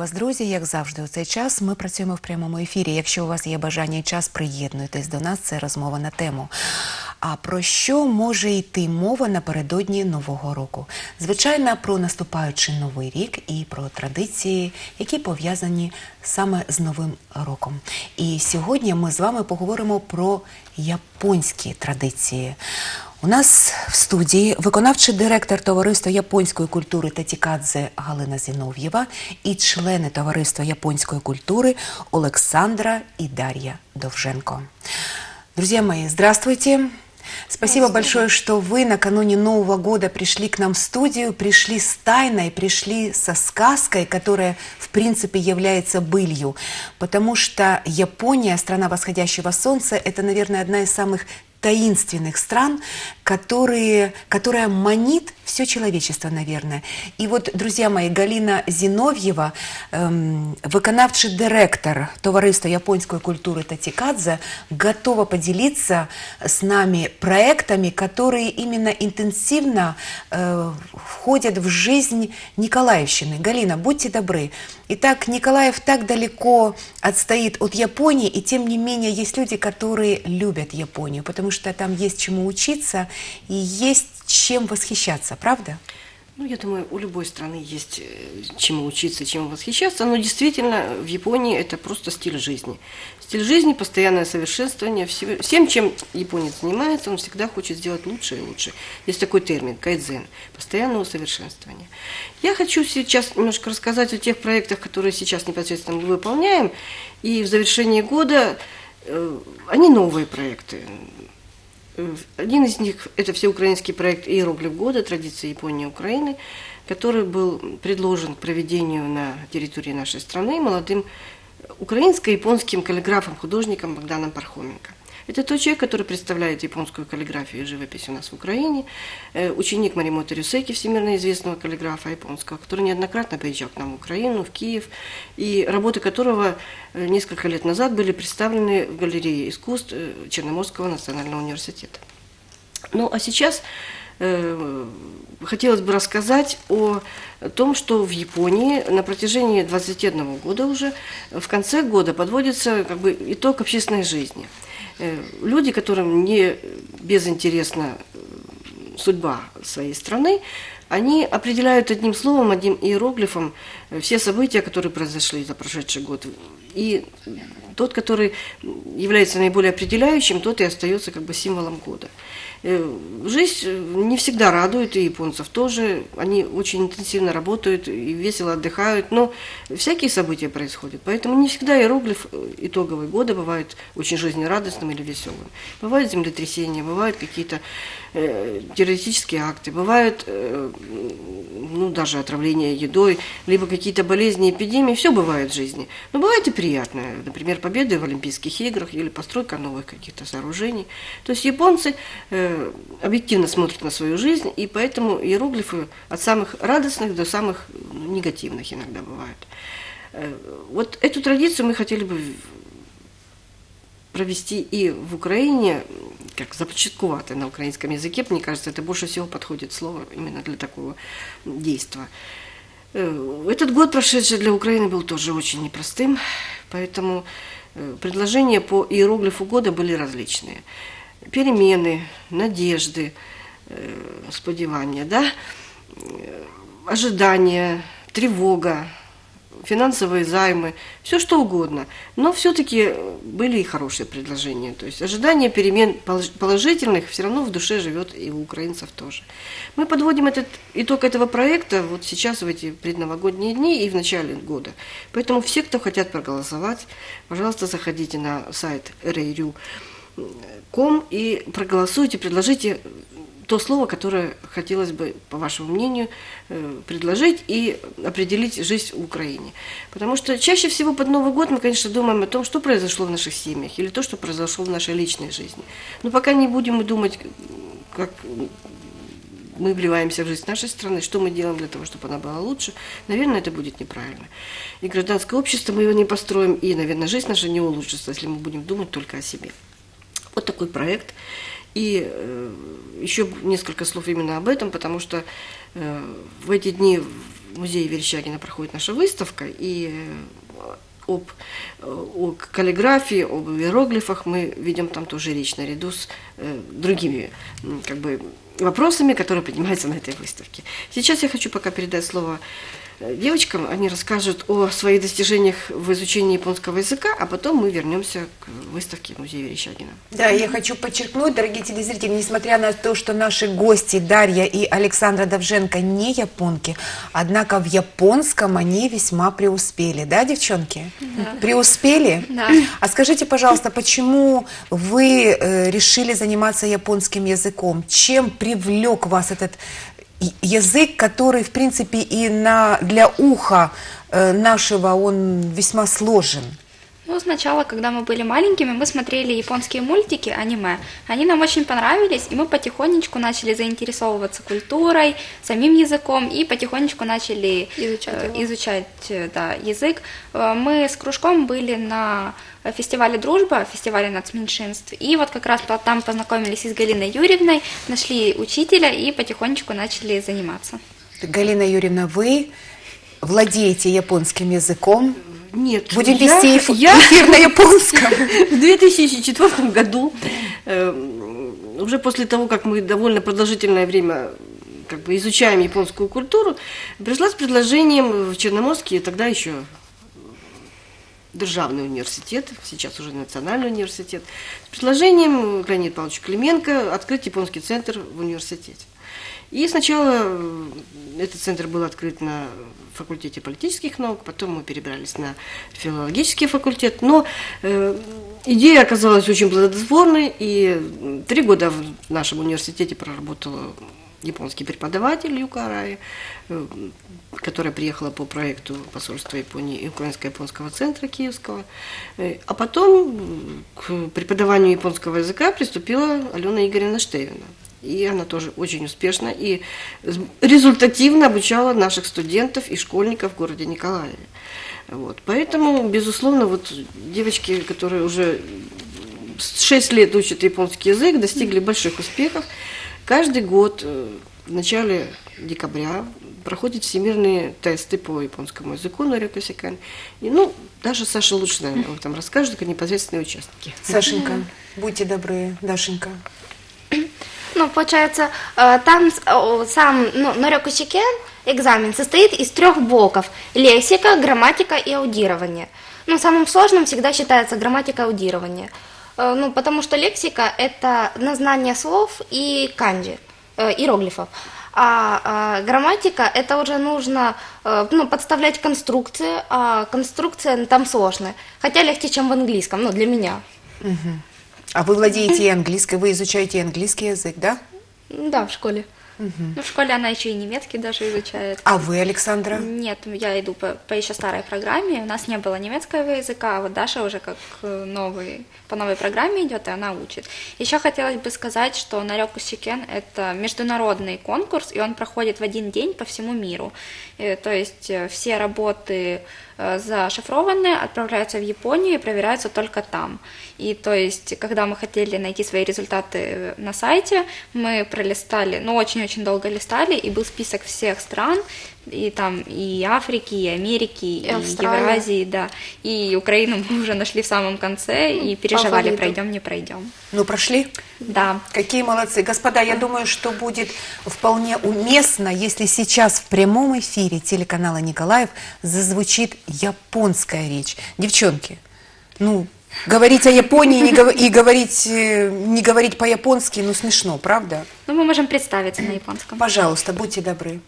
вас, друзі. Як завжди, у цей час ми працюємо в прямому ефірі. Якщо у вас є бажання і час, приєднуйтесь до нас. Це розмова на тему. А про що може йти мова напередодні нового року? Звичайно, про наступаючий новий рік і про традиції, які пов'язані саме з новим роком. І сьогодні ми з вами поговоримо про японські традиції. У нас в студії виконавчий директор товариства японської культури Татікадзе Галина Зінов'єва і члени товариства японської культури Олександра и Дарья Довженко. Друзья мои, здравствуйте. Спасибо большое, что вы накануне Нового года пришли к нам в студию, пришли с тайной, пришли со сказкой, которая, в принципе, является былью. Потому что Япония, страна восходящего солнца, это, наверное, одна из самых таинственных стран, которые, которая манит все человечество, наверное. И вот, друзья мои, Галина Зиновьева, эм, виконавчий директор Товариства японской культуры Татикадзе, готова поделиться с нами проектами, которые именно интенсивно э, входят в жизнь Николаевщины. Галина, будьте добры. Итак, Николаев так далеко отстоит от Японии, и тем не менее есть люди, которые любят Японию, потому что там есть чему учиться и есть чем восхищаться, правда? Ну, я думаю, у любой страны есть э, чему учиться, чему восхищаться, но действительно в Японии это просто стиль жизни. Стиль жизни, постоянное совершенствование, всем, чем японец занимается, он всегда хочет сделать лучше и лучше. Есть такой термин – кайдзен – постоянное усовершенствование. Я хочу сейчас немножко рассказать о тех проектах, которые сейчас непосредственно мы выполняем, и в завершении года э, они новые проекты. Один из них – это всеукраинский проект «Иероглиф года. Традиции Японии и Украины», который был предложен к проведению на территории нашей страны молодым украинско-японским каллиграфом-художником Богданом Пархоменко. Это тот человек, который представляет японскую каллиграфию и живопись у нас в Украине, э, ученик Маримото Рюсеки, всемирно известного каллиграфа японского, который неоднократно приезжал к нам в Украину, в Киев, и работы которого э, несколько лет назад были представлены в галерее искусств э, Черноморского национального университета. Ну, а сейчас хотелось бы рассказать о том, что в Японии на протяжении 21 года уже в конце года подводится как бы итог общественной жизни. Э, Люди, которым не безинтересна э, судьба своей страны, они определяют одним словом, одним иероглифом э, все события, которые произошли за прошедший год. И тот, который является наиболее определяющим, тот и остается как бы символом года. Э, Жизнь э, не всегда радует, и японцев тоже. Они очень интенсивно работают и весело отдыхают, но всякие события происходят. Поэтому не всегда иероглиф э, итоговый года бывает очень жизнерадостным или веселым. Бывают землетрясения, бывают какие-то э, террористические акты, бывают э, ну, даже отравление едой, либо какие-то болезни, эпидемии, все бывает в жизни. Но бывает и приятное, например, победы в Олимпийских играх или постройка новых каких-то сооружений. То есть японцы э, объективно смотрят на свою жизнь, и поэтому иероглифы от самых радостных до самых ну, негативных иногда бывают. Э, Вот эту традицию мы хотели бы провести и в Украине, как започаткувати на украинском языке, мне кажется, это больше всего подходит слово именно для такого действия. Э, Этот год, прошедший для Украины, был тоже очень непростым, поэтому э, предложения по иероглифу года были различные. Перемены, надежды, э, сподівання, да? Ожидания, тревога, финансовые займы, все что угодно. Но все-таки были и хорошие предложения. То есть ожидание перемен полож- положительных все равно в душе живет и у украинцев тоже. Мы подводим этот итог этого проекта вот сейчас в эти предновогодние дни и в начале года. Поэтому все, кто хотят проголосовать, пожалуйста, заходите на сайт reu.com и проголосуйте, предложите то слово, которое хотелось бы, по вашему мнению, э, предложить и определить жизнь в Украине. Потому что чаще всего под Новый год мы, конечно, думаем о том, что произошло в наших семьях или то, что произошло в нашей личной жизни. Но пока не будем мы думать, как мы вливаемся в жизнь нашей страны, что мы делаем для того, чтобы она была лучше, наверное, это будет неправильно. И гражданское общество мы его не построим, и, наверное, жизнь наша не улучшится, если мы будем думать только о себе. Вот такой проект. И э, еще несколько слов именно об этом, потому что э, в эти дни в музее Верещагина проходит наша выставка, и э, об о каллиграфии, об иероглифах мы ведем там тоже речь наряду с э, другими как бы, вопросами, которые поднимаются на этой выставке. Сейчас я хочу пока передать слово девочкам, они расскажут о своих достижениях в изучении японского языка, а потом мы вернемся к выставке музея Верещагина. Да, я хочу подчеркнуть, дорогие телезрители, несмотря на то, что наши гости Дарья и Александра Довженко не японки, однако в японском они весьма преуспели, да, девчонки? Преуспели? Да. А скажите, пожалуйста, почему вы э, решили заниматься японским языком? Чем привлек вас этот язык, который, в принципе, и на, для уха э, нашего он весьма сложен? Ну, сначала, когда мы были маленькими, мы смотрели японские мультики, аниме. Они нам очень понравились, и мы потихонечку начали заинтересовываться культурой, самим языком, и потихонечку начали Изучать э, его. изучать, э, да, язык. Э, Мы с кружком были на фестивале «Дружба», фестивале нацменьшинств, и вот как раз по- там познакомились и с Галиной Юрьевной, нашли учителя и потихонечку начали заниматься. Галина Юрьевна, вы владеете японским языком. Нет, Будем я- вести эф- я эфир на японском. В 2004 году, э, уже после того, как мы довольно продолжительное время как бы изучаем японскую культуру, пришла с предложением в Черноморский, тогда еще Державный университет, сейчас уже Национальный университет, с предложением к Леониду Павловичу Клименко открыть японский центр в университете. И сначала э, этот центр был открыт на факультете политических наук, потом мы перебрались на филологический факультет. Но э, идея оказалась очень плодотворной, и три года в нашем университете проработала японский преподаватель Юка Араи, э, которая приехала по проекту посольства Японии и Украинско-японского центра Киевского. Э, А потом к преподаванию японского языка приступила Алена Игоревна Штевина. И она тоже очень успешно и результативно обучала наших студентов и школьников в городе Николаеве. Вот. Поэтому, безусловно, вот девочки, которые уже 6 лет учат японский язык, достигли больших успехов. Каждый год э, в начале декабря проходят всемирные тесты по японскому языку на Рёкосикан. И, ну, даже Саша лучше, наверное, об этом расскажет, как непосредственные участники. Сашенька, будьте добры, Дашенька. Ну, получается, э, там о, сам, ну, Норёкусикен экзамен состоит из трех блоков. Лексика, грамматика и аудирование. Ну, самым сложным всегда считается грамматика и аудирование. Э, Ну, потому что лексика – это на знание слов и канджи, э, иероглифов. А, а грамматика – это уже нужно э, ну, подставлять конструкции, а конструкция там сложная. Хотя легче, чем в английском, ну, для меня. А вы владеете и английской, вы изучаете английский язык, да? Да, в школе. Ну, в школе она еще и немецкий даже изучает. А вы, Александра? Нет, я иду по, по еще старой программе. У нас не было немецкого языка, а вот Даша уже как э, новый, по новой программе идет, и она учит. Еще хотелось бы сказать, что Норёку Сикен – это международный конкурс, и он проходит в один день по всему миру. Э, То есть э, все работы зашифрованные отправляются в Японию и проверяются только там. И то есть, когда мы хотели найти свои результаты э, на сайте, мы пролистали, ну, очень-очень долго листали, и был список всех стран, и там и Африки, и Америки, и, Австралия. Евразии, да. И Украину мы уже нашли в самом конце и переживали, пройдем, не пройдем. Ну, прошли? Да. Какие молодцы. Господа, я думаю, что будет вполне уместно, если сейчас в прямом эфире телеканала Николаев зазвучит японская речь. Девчонки, ну, говорить о Японии не гов- и говорить, э, не говорить по-японски, ну, смешно, правда? Ну, мы можем представиться на японском. Пожалуйста, будьте добры.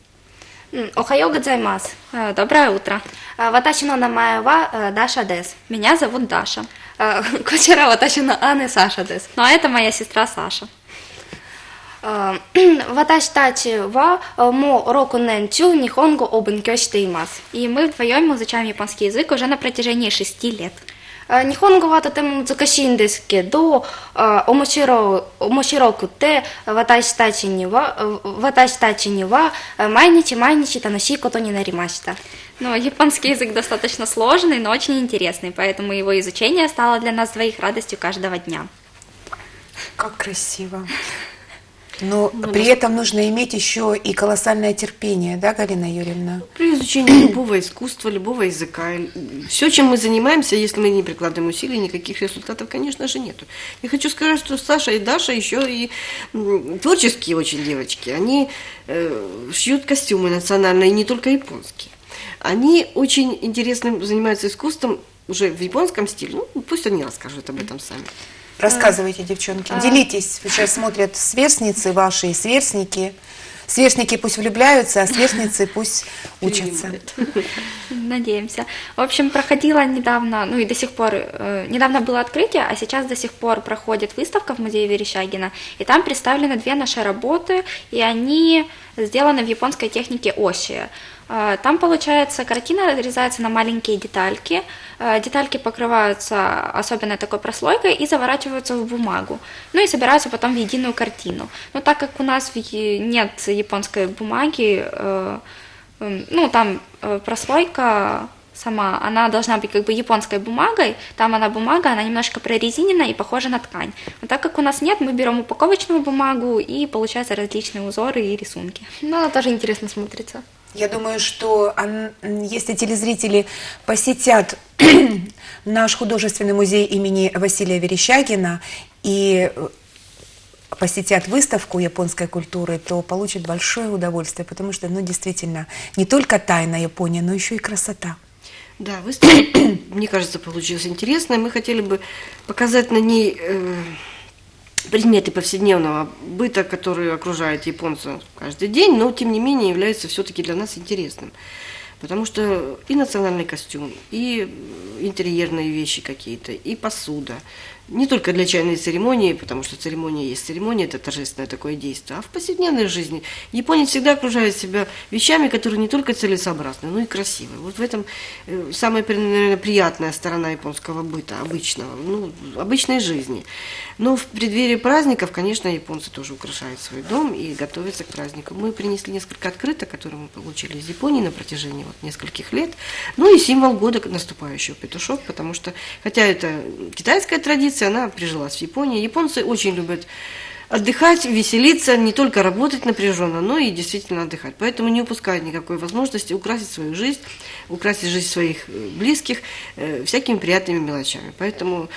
うんおはようございます。 Э, Доброе утро. あ私の名前はあダシャです。 Меня зовут Даша. あこちら私の姉サシャです。 Ну, а это моя сестра Саша. あ私たちはあもう6年中日本語を勉強しています。 И мы вдвоем изучаем японский язык уже на протяжении шести лет. あ日本語はとても難しいんですけど、あ面白い面白くて私たちには私たちにはあ毎日毎日楽しいことになりました。 Но японский язык достаточно сложный, но очень интересный, поэтому его изучение стало для нас двоих радостью каждого дня. Как красиво. Но при этом нужно иметь еще и колоссальное терпение, да, Галина Юрьевна? При изучении любого искусства, любого языка, все, чем мы занимаемся, если мы не прикладываем усилий, никаких результатов, конечно же, нету. Я хочу сказать, что Саша и Даша еще и творческие очень девочки. Они э, шьют костюмы национальные, не только японские. Они очень интересным занимаются искусством уже в японском стиле. Ну, пусть они расскажут об этом сами. Рассказывайте, девчонки, делитесь. Сейчас смотрят сверстницы ваши и сверстники. Сверстники пусть влюбляются, а сверстницы пусть учатся. Надеемся. В общем, проходила недавно, ну и до сих пор, э, недавно было открытие, а сейчас до сих пор проходит выставка в музее Верещагина, и там представлены две наши работы, и они сделаны в японской технике оши. Э, Там, получается, картина разрезается на маленькие детальки, Э, детальки покрываются особенной такой прослойкой и заворачиваются в бумагу, ну и собираются потом в единую картину. Но так как у нас нет японской бумаги, э, ну, там э, прослойка сама, она должна быть как бы японской бумагой, там она бумага, она немножко прорезинена и похожа на ткань. Но так как у нас нет, мы берем упаковочную бумагу и получаются различные узоры и рисунки. Ну, она тоже интересно смотрится. Я думаю, что если телезрители посетят наш художественный музей имени Василия Верещагина и э, посетят выставку японской культуры, то получат большое удовольствие, потому что, ну, действительно, не только тайна Японии, но еще и красота. Да, выставка, мне кажется, получилась интересная. Мы хотели бы показать на ней э, предметы повседневного быта, которые окружают японца каждый день, но тем не менее являются все-таки для нас интересным. Потому что и национальный костюм, и интерьерные вещи какие-то, и посуда. Не только для чайной церемонии, потому что церемония есть церемония, это торжественное такое действие, а в повседневной жизни японец всегда окружает себя вещами, которые не только целесообразны, но и красивые. Вот в этом э, самая, наверное, приятная сторона японского быта, обычного, ну, обычной жизни. Но в преддверии праздников, конечно, японцы тоже украшают свой дом и готовятся к празднику. Мы принесли несколько открыток, которые мы получили из Японии на протяжении вот нескольких лет. Ну и символ года наступающего петушок, потому что, хотя это китайская традиция, она прижилась в Японии. Японцы очень любят отдыхать, веселиться, не только работать напряженно, но и действительно отдыхать. Поэтому не упускают никакой возможности украсить свою жизнь, украсить жизнь своих э, близких э, всякими приятными мелочами. Поэтому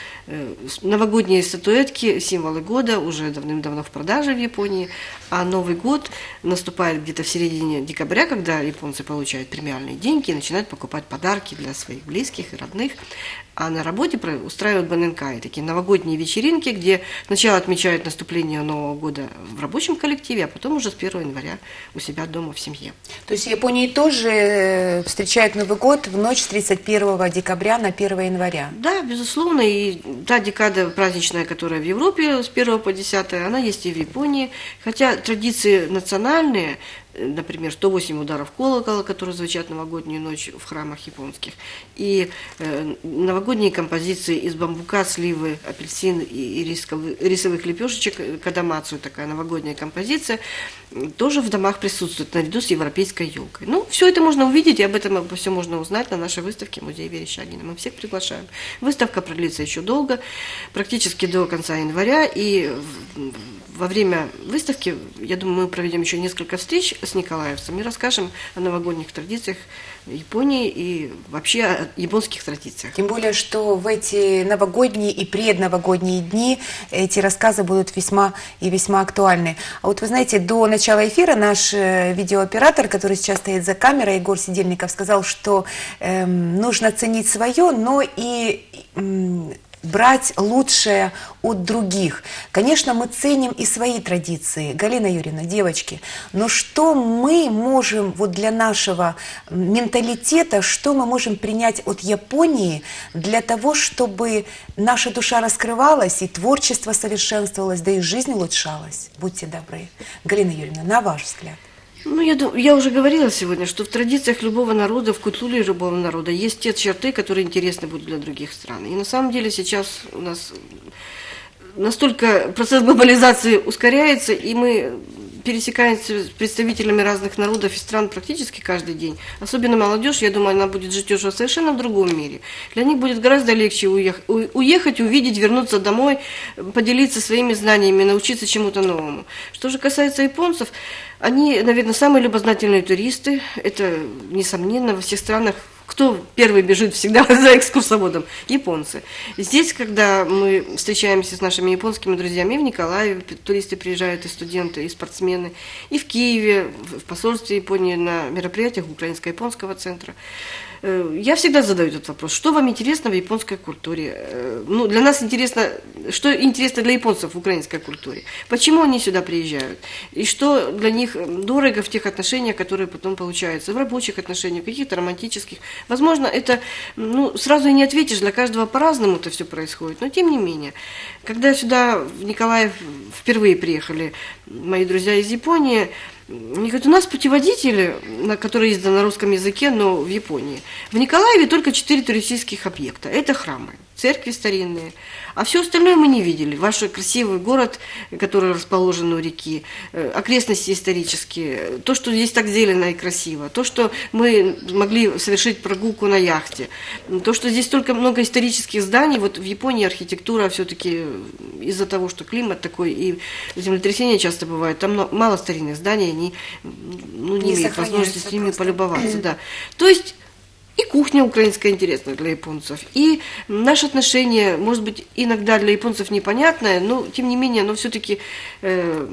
новогодние статуэтки, символы года уже давным-давно в продаже в Японии, а Новый год наступает где-то в середине декабря, когда японцы получают премиальные деньги и начинают покупать подарки для своих близких и родных. А на работе устраивают баненкай, такие новогодние вечеринки, где сначала отмечают наступление Нового года в рабочем коллективе, а потом уже с 1 января у себя дома в семье. То есть в Японии тоже э, встречают Новый год в ночь с 31 декабря на 1 января. Да, безусловно, и та декада праздничная, которая в Европе с 1 по 10, она есть и в Японии. Хотя традиции национальные, например, 108 ударов колокола, которые звучат новогоднюю ночь в храмах японских, и э, новогодние композиции из бамбука, сливы, апельсин и, рисовых лепешечек, э, кадамацу, такая новогодняя композиция, тоже в домах присутствует наряду с европейской елкой. Ну, все это можно увидеть, и об этом всем можно узнать на нашей выставке Музея Верещагина. Мы всех приглашаем. Выставка продлится еще долго, практически до конца января, и во время выставки, я думаю, мы проведем еще несколько встреч с николаевцами расскажем о новогодних традициях Японии и вообще о японских традициях. Тем более, что в эти новогодние и предновогодние дни эти рассказы будут весьма и весьма актуальны. А вот вы знаете, до начала эфира наш э, видеооператор, который сейчас стоит за камерой, Егор Сидельников, сказал, что эм, нужно ценить свое, но и м, брать лучшее от других. Конечно, мы ценим и свои традиции. Галина Юрьевна, девочки, но что мы можем вот для нашего менталитета, что мы можем принять от Японии для того, чтобы наша душа раскрывалась и творчество совершенствовалось, да и жизнь улучшалась? Будьте добры. Галина Юрьевна, на ваш взгляд. Ну, я, я уже говорила сегодня, что в традициях любого народа, в культуре любого народа есть те черты, которые интересны будут для других стран. И на самом деле сейчас у нас настолько процесс глобализации ускоряется, и мы пересекаемся с представителями разных народов и стран практически каждый день. Особенно молодежь, я думаю, она будет жить уже совершенно в другом мире. Для них будет гораздо легче уех- у- уехать, увидеть, вернуться домой, поделиться своими знаниями, научиться чему-то новому. Что же касается японцев, они, наверное, самые любознательные туристы. Это, несомненно, во всех странах кто первый бежит всегда за экскурсоводом? Японцы. Здесь, когда мы встречаемся с нашими японскими друзьями, в Николаеве туристы приезжают, и студенты, и спортсмены, и в Киеве, в посольстве Японии на мероприятиях Украинско-японского центра. Э, Я всегда задаю этот вопрос, что вам интересно в японской культуре? Э, Ну, для нас интересно, что интересно для японцев в украинской культуре? Почему они сюда приезжают? И что для них э, дорого в тех отношениях, которые потом получаются, в рабочих отношениях, каких-то романтических? Возможно, это, ну, сразу и не ответишь, для каждого по-разному это все происходит, но тем не менее. Когда сюда, в Николаев, впервые приехали мои друзья из Японии, они говорят, у нас путеводители, которые изданы на русском языке, но в Японии. В Николаеве только четыре туристических объекта. Это храмы, церкви старинные. А все остальное мы не видели. Ваш красивый город, который расположен у реки, э, окрестности исторические, то, что здесь так зелено и красиво, то, что мы могли совершить прогулку на яхте, то, что здесь столько много исторических зданий. Вот в Японии архитектура все-таки из-за того, что климат такой и землетрясения часто бывают, там мало старинных зданий, они ну, не, Не имеют возможности с ними просто. полюбоваться. Да. То есть и кухня украинская интересна для японцев, и наше отношение, может быть, иногда для японцев непонятное, но тем не менее, оно все-таки э,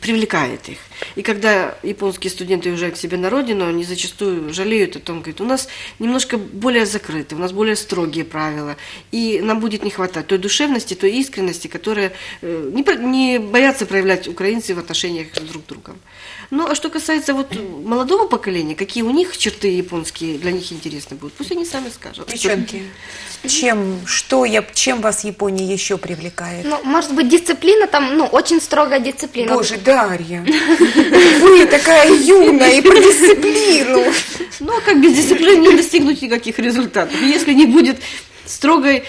привлекает их. И когда японские студенты уезжают к себе на родину, они зачастую жалеют о том, говорят, у нас немножко более закрыты, у нас более строгие правила, и нам будет не хватать той душевности, той искренности, которая э, не, не боятся проявлять украинцы в отношениях друг с другом. Ну, а что касается вот молодого поколения, какие у них черты японские для них интересны будут, пусть они сами скажут. Девчонки, чем, что я, чем вас Япония еще привлекает? Ну, может быть, дисциплина там, ну, очень строгая дисциплина. Боже, Дарья, вы такая юная и про дисциплину. Ну, а как без дисциплины не достигнуть никаких результатов? Если не будет строгой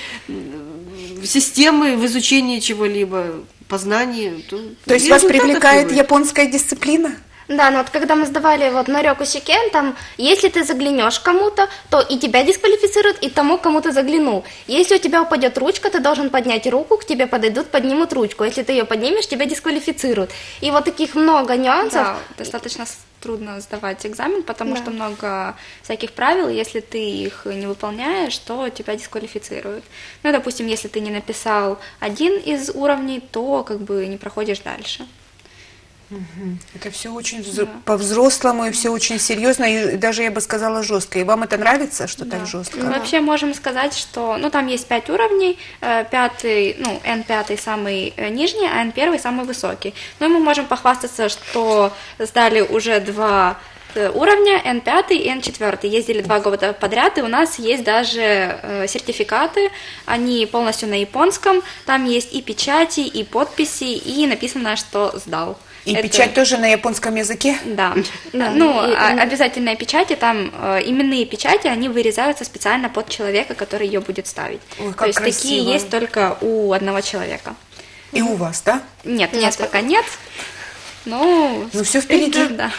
системы в изучении чего-либо, познании, то... То есть вас привлекает будет. японская дисциплина? Да, но вот когда мы сдавали вот Норёку Сикен, там, если ты заглянешь кому-то, то и тебя дисквалифицируют, и тому, кому ты заглянул. Если у тебя упадет ручка, ты должен поднять руку, к тебе подойдут, поднимут ручку. Если ты ее поднимешь, тебя дисквалифицируют. И вот таких много нюансов. Да, достаточно трудно сдавать экзамен, потому Да. что много всяких правил, если ты их не выполняешь, то тебя дисквалифицируют. Ну, допустим, если ты не написал один из уровней, то как бы не проходишь дальше. Это все очень взро- по-взрослому и все очень серьезно, и даже я бы сказала жестко. И вам это нравится, что так жестко? Мы вообще можем сказать, что, ну, там есть пять уровней, э, пятый, ну, N5 самый э, нижний, а N1 самый высокий. Но мы можем похвастаться, что сдали уже два э, уровня N5 и N4. Ездили два года подряд, и у нас есть даже э, сертификаты, они полностью на японском, там есть и печати, и подписи, и написано, что сдал. И Это- печать тоже на японском языке? да. Да, Ну, и- а- обязательные печати, там э, именные печати, они вырезаются специально под человека, который ее будет ставить. Ой, как То есть красиво. такие есть только у одного человека. И у вас, да? Нет, у Нет, нас пока нет. Ну, Ну, всё впереди. это да.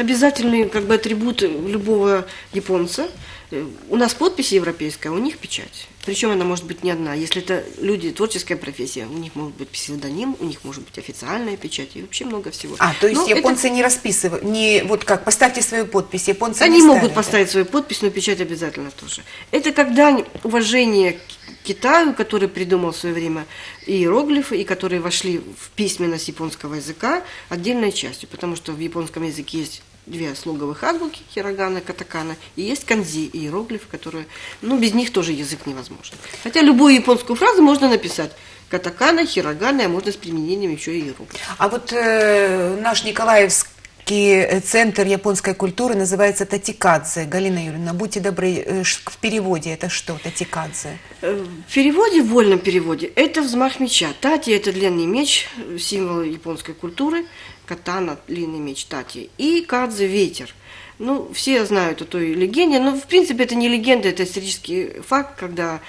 Обязательный как бы атрибут любого японца. Э, У нас подпись европейская, у них печать. Причем она может быть не одна. Если это люди, творческая профессия, у них может быть псевдоним, у них может быть официальная печать и вообще много всего. А, то есть Но это- японцы не расписывают, не вот как, поставьте свою подпись, японцы Они не могут ставят. поставить свою подпись, но печать обязательно тоже. Это как дань уважения к Китаю, который придумал в свое время иероглифы, и которые вошли в письменность японского языка отдельной частью, потому что в японском языке есть две слоговых азбуки, хирогана, катакана, и есть канзи, иероглифы, которые, ну, без них тоже язык невозможен. Хотя любую японскую фразу можно написать катакана, хирогана, а можно с применением еще и иероглифов. А вот э, наш Николаевский э, центр японской культуры называется Татикадзе. Галина Юрьевна, будьте добры, э, в переводе это что, Татикадзе? Э, В переводе, в вольном переводе, это взмах меча. Тати – это длинный меч, символ японской культуры. Катана – длинный меч тати. И кадзе – ветер. Ну, все знают о той легенде, но в принципе это не легенда, это исторический факт, когда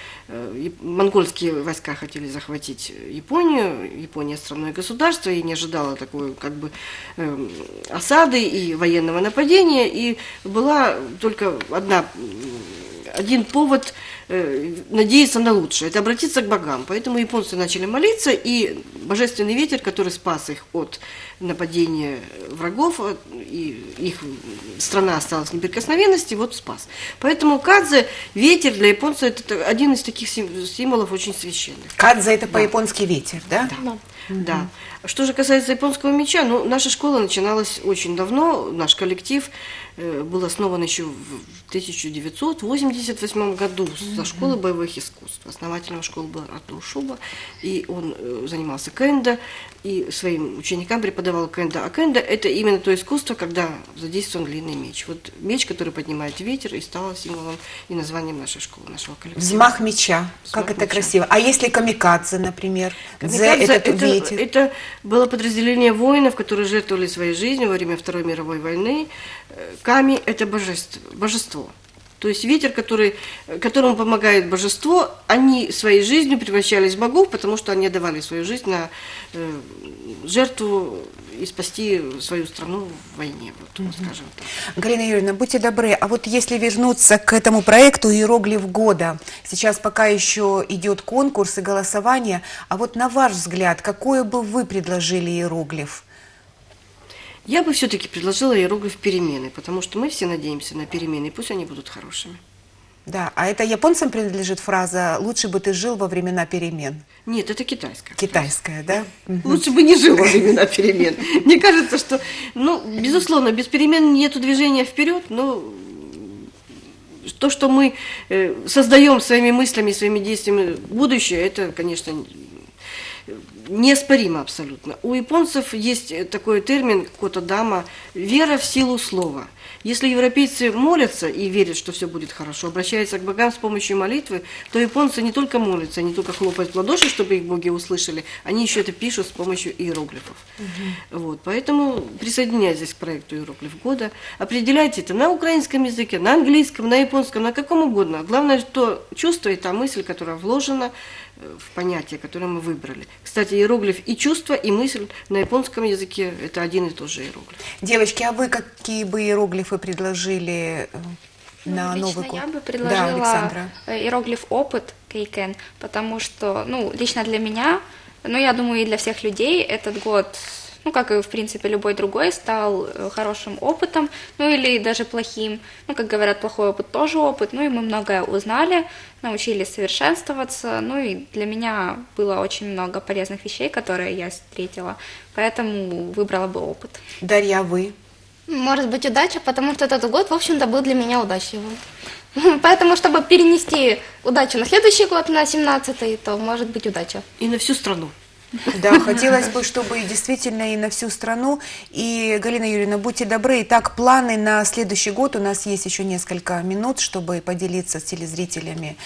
монгольские войска хотели захватить Японию, Япония страной государство и не ожидала такой как бы эм, осады и военного нападения, и была только одна один повод э, надеяться на лучшее, это обратиться к богам. Поэтому японцы начали молиться, и божественный ветер, который спас их от нападения врагов, э, и их страна осталась в неприкосновенности, вот спас. Поэтому кадзе, ветер для японцев, это один из таких сим- символов очень священных. Кадза это по-японски ветер, да? Да. Что же касается японского меча, ну, наша школа начиналась очень давно. Наш коллектив был основан еще в 1988 году со школы боевых искусств. Основателем школы был Артур Шуба, и он э, занимался кендо, и своим ученикам преподавал кендо. А кендо – это именно то искусство, когда задействован длинный меч. Вот меч, который поднимает ветер, и стал символом и названием нашей школы, нашего коллектива. Взмах меча. Взмах как это меча. красиво. А если камикадзе, например? Дзе Камикадзе это, это, ветер. это было подразделение воинов, которые жертвовали своей жизнью во время Второй мировой войны. Ками – это божество. божество. То есть ветер, который, которому помогает божество, они своей жизнью превращались в богов, потому что они отдавали свою жизнь на э, жертву и спасти свою страну в войне, вот, вот скажем так. Галина Юрьевна, будьте добры, а вот если вернуться к этому проекту «Иероглиф года», сейчас пока еще идет конкурс и голосование, а вот на ваш взгляд, какой бы вы предложили иероглиф? Я бы все-таки предложила иероглиф перемены, потому что мы все надеемся на перемены, и пусть они будут хорошими. Да, а это японцам принадлежит фраза «лучше бы ты жил во времена перемен». Нет, это китайская. Китайская, да? Лучше бы не жил во времена перемен. Мне кажется, что, ну, безусловно, без перемен нету движения вперед, но то, что мы э, создаем своими мыслями, своими действиями будущее, это, конечно, неоспоримо абсолютно. У японцев есть э, такой термин «котодама» – вера в силу слова. Если европейцы молятся и верят, что все будет хорошо, обращаются к богам с помощью молитвы, то японцы не только молятся, не только хлопают в ладоши, чтобы их боги услышали, они еще это пишут с помощью иероглифов. Вот, поэтому присоединяйтесь к проекту «Иероглиф года», определяйте это на украинском языке, на английском, на японском, на каком угодно. Главное, то чувство и та мысль, которая вложена в понятие, которое мы выбрали. Кстати, иероглиф и чувство, и мысль на японском языке – это один и тот же иероглиф. Девочки, а вы какие бы иероглифы предложили э, на Ну, Новый лично год? я бы Да, предложила Александра. э, иероглиф опыт кейкен, потому что, ну, лично для меня, ну, я думаю, и для всех людей этот год, ну, как и, в принципе, любой другой, стал э, хорошим опытом, ну, или даже плохим. Ну, как говорят, плохой опыт тоже опыт, ну, и мы многое узнали, научились совершенствоваться, ну, и для меня было очень много полезных вещей, которые я встретила, поэтому выбрала бы опыт. Дарья, а вы? Может быть, удача, потому что этот год, в общем-то, был для меня удачливым. Поэтому, чтобы перенести удачу на следующий год, на 17-й, то может быть удача. И на всю страну. Да, хотелось бы, чтобы и действительно и на всю страну. И, Галина Юрьевна, будьте добры. Итак, планы на следующий год. У нас есть еще несколько минут, чтобы поделиться с телезрителями,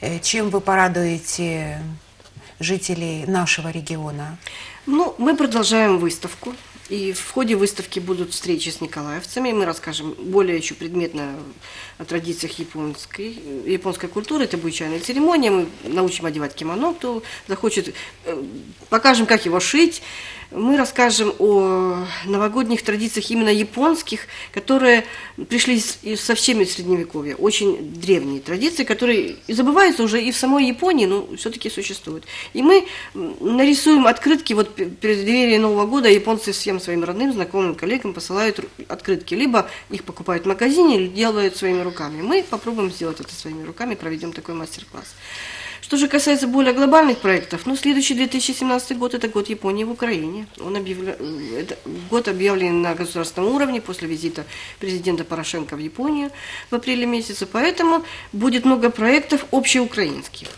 э, чем вы порадуете жителей нашего региона. Ну, мы продолжаем выставку. И в ходе выставки будут встречи с николаевцами. Мы расскажем более еще предметно о традициях японской, японской культуры. Это будет чайная церемония. Мы научим одевать кимоно, кто захочет. Э, Покажем, как его шить. Мы расскажем о новогодних традициях именно японских, которые пришли совсем из Средневековья. Очень древние традиции, которые забываются уже и в самой Японии, но все-таки существуют. И мы нарисуем открытки, вот пе- в преддверии Нового года японцы всем своим родным, знакомым, коллегам посылают открытки. Либо их покупают в магазине, делают своими руками. Мы попробуем сделать это своими руками, проведем такой мастер-класс. Что же касается более глобальных проектов, ну, следующий 2017 год – это год Японии в Украине. Он объявля... э, это год объявлен на государственном уровне после визита президента Порошенко в Японию в апреле месяце, поэтому будет много проектов общеукраинских.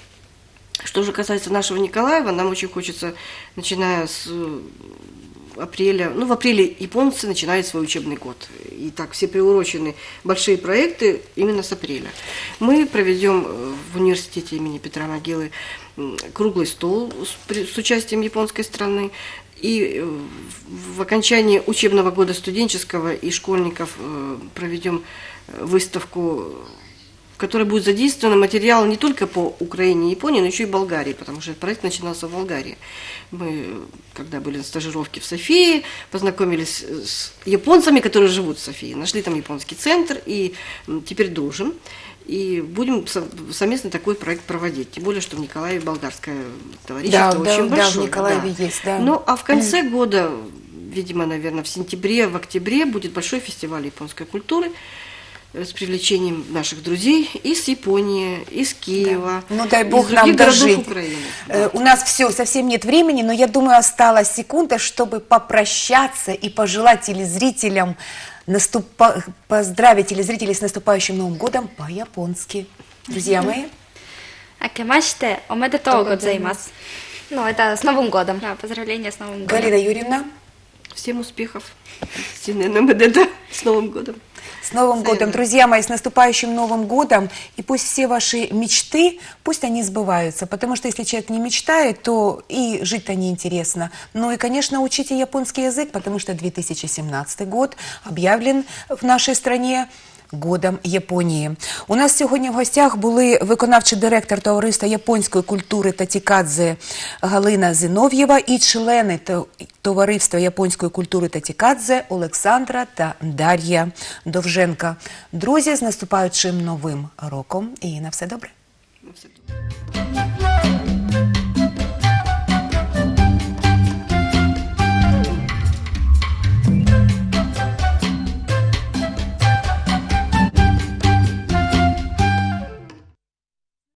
Что же касается нашего Николаева, нам очень хочется, начиная с апреля, ну, в апреле японцы начинают свой учебный год. И так все приурочены большие проекты именно с апреля. Мы проведем э, в университете имени Петра Могилы круглый стол с, с участием японской страны. И э, в окончании учебного года студенческого и школьников э, проведем выставку, которой будет задействован материал не только по Украине и Японии, но еще и Болгарии, потому что этот проект начинался в Болгарии. Мы, когда были на стажировке в Софии, познакомились с японцами, которые живут в Софии, нашли там японский центр и теперь дружим. И будем со- совместно такой проект проводить. Тем более, что в Николаеве болгарское товарищество Да, да, очень да, в большое. Николаеве есть, да. Ну, а в конце года, видимо, наверное, в сентябре, в октябре будет большой фестиваль японской культуры с привлечением наших друзей из Японии, из Киева, Ну, дай из бог других нам дожить. Украины. Э, У нас все, совсем нет времени, но я думаю, осталась секунда, чтобы попрощаться и пожелать телезрителям, наступа- поздравить телезрителей с наступающим Новым годом по-японски. Друзья мои, Акимашите, омедетоу годзаймас. Ну, это с Новым годом. Да, поздравления с Новым годом. Галина Юрьевна, Всем успехов. С Новым годом. С Новым годом. Друзья мои, с наступающим Новым годом. И пусть все ваши мечты, пусть они сбываются. Потому что если человек не мечтает, то и жить-то неинтересно. Ну и, конечно, учите японский язык, потому что 2017 год объявлен в нашей стране годом Японії. У нас сьогодні в гостях були виконавчий директор товариства японської культури Татікадзе Галина Зинов'єва і члени товариства японської культури Татікадзе Олександра та Дар'я Довженка. Друзі, з наступаючим новим роком і на все добре. Ну, все.